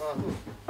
아.